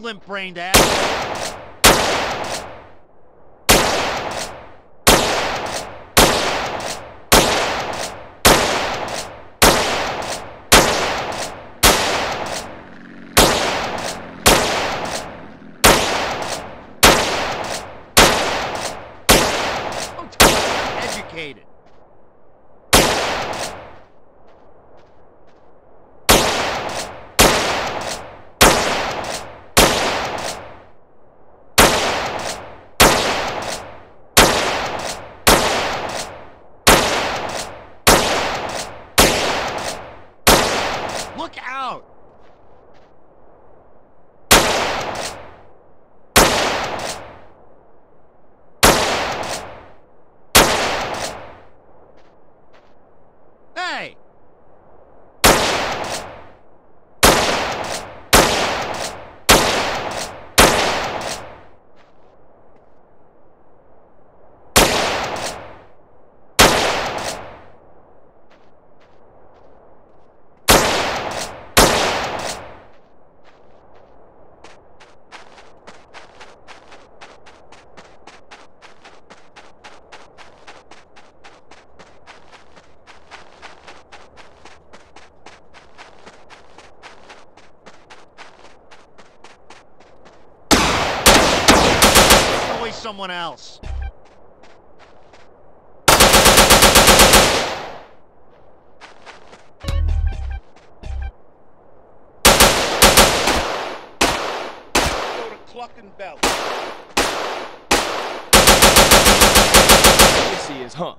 limp-brained ass. Someone else. Go to Clucking Bell. This is, huh?